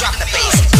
drop the bass.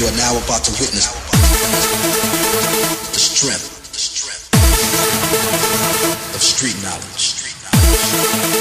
You are now about to witness the strength of street knowledge.